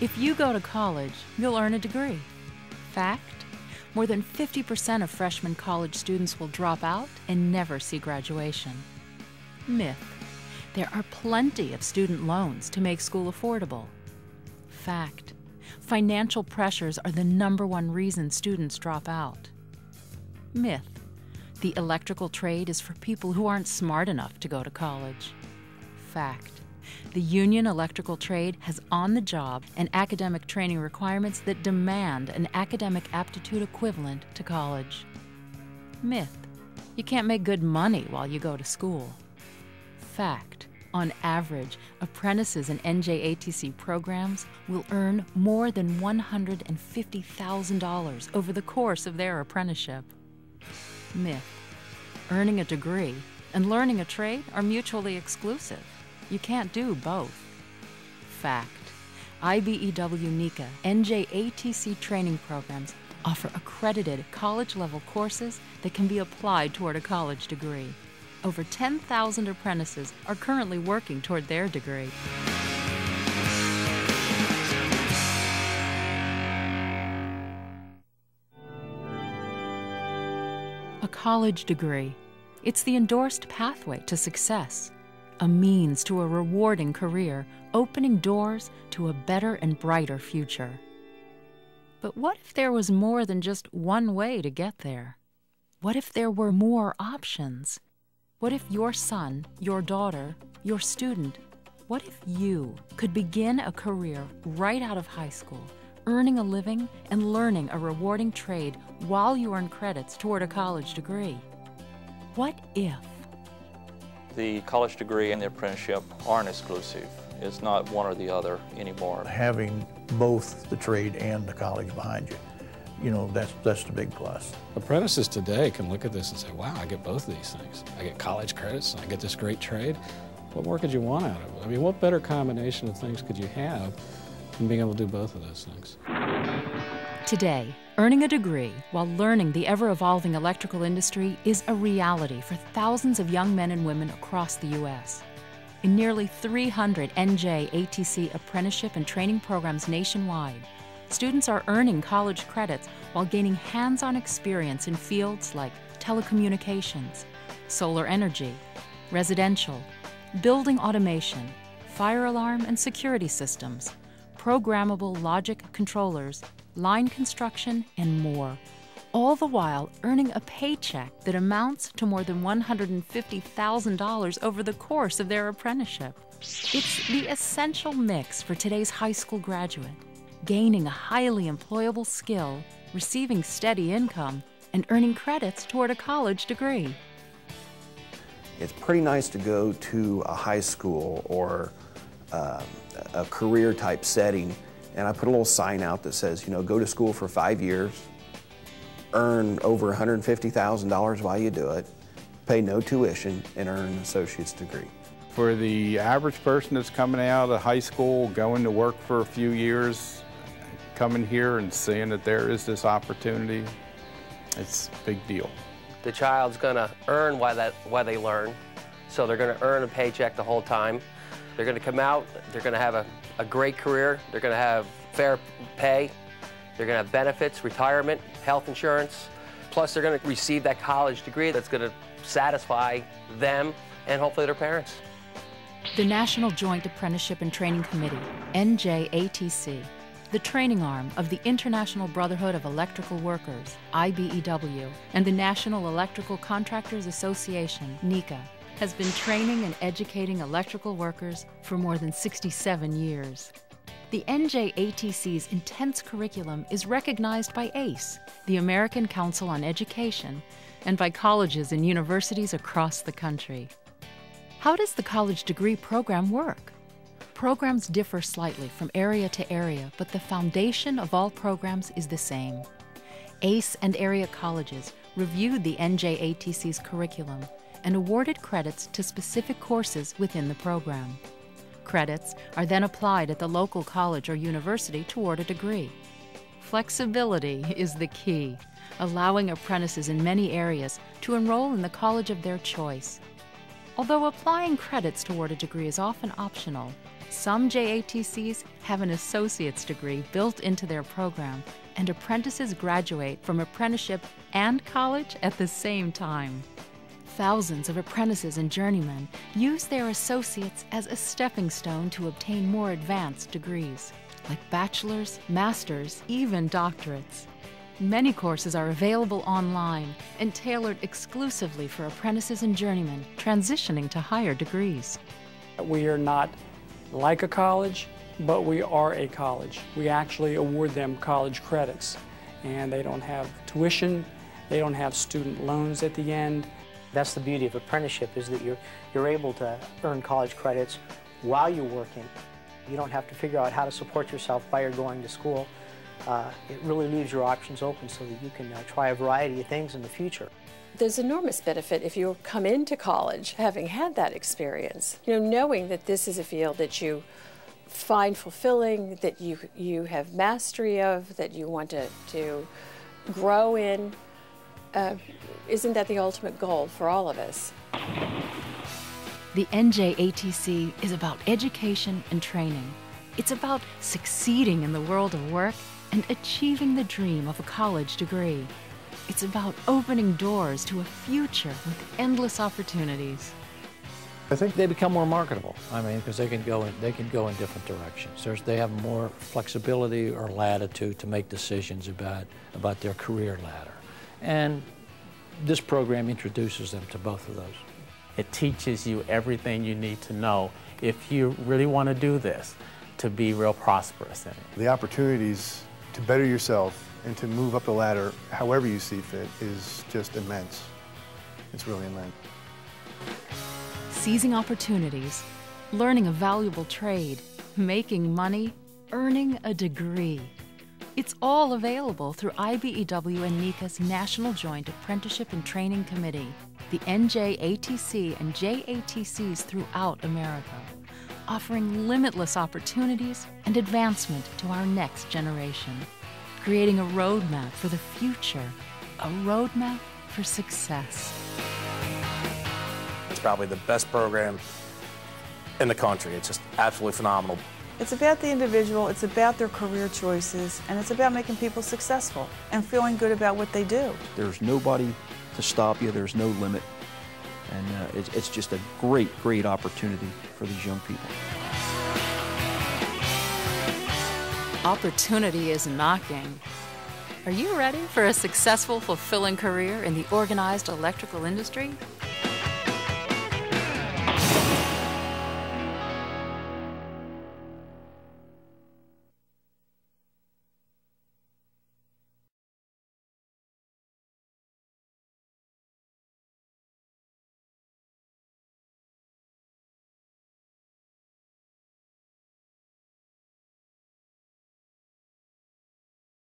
If you go to college, you'll earn a degree. Fact? More than 50% of freshman college students will drop out and never see graduation. Myth. There are plenty of student loans to make school affordable. Fact. Financial pressures are the number one reason students drop out. Myth. The electrical trade is for people who aren't smart enough to go to college. Fact. The union electrical trade has on the job and academic training requirements that demand an academic aptitude equivalent to college. Myth. You can't make good money while you go to school. Fact. On average, apprentices in NJATC programs will earn more than $150,000 over the course of their apprenticeship. Myth. Earning a degree and learning a trade are mutually exclusive. You can't do both. Fact. IBEW NECA NJATC training programs offer accredited college level courses that can be applied toward a college degree. Over 10,000 apprentices are currently working toward their degree. A college degree. It's the endorsed pathway to success, a means to a rewarding career, opening doors to a better and brighter future. But what if there was more than just one way to get there? What if there were more options? What if your son, your daughter, your student, what if you could begin a career right out of high school, earning a living and learning a rewarding trade while you earn credits toward a college degree? What if? The college degree and the apprenticeship aren't exclusive. It's not one or the other anymore. Having both the trade and the college behind you, you know, that's, that's the big plus. Apprentices today can look at this and say, wow, I get both of these things. I get college credits and I get this great trade. What more could you want out of it? I mean, what better combination of things could you have than being able to do both of those things? Today, earning a degree while learning the ever evolving electrical industry is a reality for thousands of young men and women across the U.S. In nearly 300 NJATC apprenticeship and training programs nationwide, students are earning college credits while gaining hands on experience in fields like telecommunications, solar energy, residential, building automation, fire alarm and security systems, programmable logic controllers, line construction, and more. All the while earning a paycheck that amounts to more than $150,000 over the course of their apprenticeship. It's the essential mix for today's high school graduate gaining a highly employable skill, receiving steady income, and earning credits toward a college degree. It's pretty nice to go to a high school or uh, a career type setting and I put a little sign out that says, you know, go to school for five years, earn over $150,000 while you do it, pay no tuition, and earn an associate's degree. For the average person that's coming out of high school, going to work for a few years, coming here and seeing that there is this opportunity, it's a big deal. The child's going to earn while, that, while they learn, so they're going to earn a paycheck the whole time. They're going to come out, they're going to have a, a great career, they're going to have fair pay, they're going to have benefits, retirement, health insurance, plus they're going to receive that college degree that's going to satisfy them and hopefully their parents. The National Joint Apprenticeship and Training Committee, NJATC, the training arm of the International Brotherhood of Electrical Workers, IBEW, and the National Electrical Contractors Association, NECA, has been training and educating electrical workers for more than 67 years. The NJATC's intense curriculum is recognized by ACE, the American Council on Education, and by colleges and universities across the country. How does the college degree program work? Programs differ slightly from area to area, but the foundation of all programs is the same. ACE and area colleges reviewed the NJATC's curriculum and awarded credits to specific courses within the program. Credits are then applied at the local college or university toward a degree. Flexibility is the key, allowing apprentices in many areas to enroll in the college of their choice. Although applying credits toward a degree is often optional, Some JATCs have an associate's degree built into their program, and apprentices graduate from apprenticeship and college at the same time. Thousands of apprentices and journeymen use their associates as a stepping stone to obtain more advanced degrees, like bachelor's, master's, even doctorates. Many courses are available online and tailored exclusively for apprentices and journeymen transitioning to higher degrees. We are not like a college, but we are a college. We actually award them college credits, and they don't have tuition, they don't have student loans at the end. That's the beauty of apprenticeship is that you're, you're able to earn college credits while you're working. You don't have to figure out how to support yourself while you're going to school. Uh, it really leaves your options open so that you can uh, try a variety of things in the future. There's enormous benefit if you come into college having had that experience. You know, knowing that this is a field that you find fulfilling, that you, you have mastery of, that you want to, to grow in. Uh, isn't that the ultimate goal for all of us? The NJATC is about education and training. It's about succeeding in the world of work and achieving the dream of a college degree. It's about opening doors to a future with endless opportunities. I think they become more marketable. I mean, because they can go in they can go in different directions. There's, they have more flexibility or latitude to make decisions about about their career ladder. And this program introduces them to both of those. It teaches you everything you need to know if you really want to do this to be real prosperous in it. The opportunities to better yourself and to move up the ladder however you see fit is just immense. It's really immense. Seizing opportunities, learning a valuable trade, making money, earning a degree. It's all available through IBEW and NECA's National Joint Apprenticeship and Training Committee, the NJATC and JATCs throughout America, offering limitless opportunities and advancement to our next generation, creating a roadmap for the future, a roadmap for success. It's probably the best program in the country. It's just absolutely phenomenal. It's about the individual, it's about their career choices, and it's about making people successful and feeling good about what they do. There's nobody to stop you, there's no limit. And uh, it's, it's just a great, great opportunity for these young people. Opportunity is knocking. Are you ready for a successful, fulfilling career in the organized electrical industry?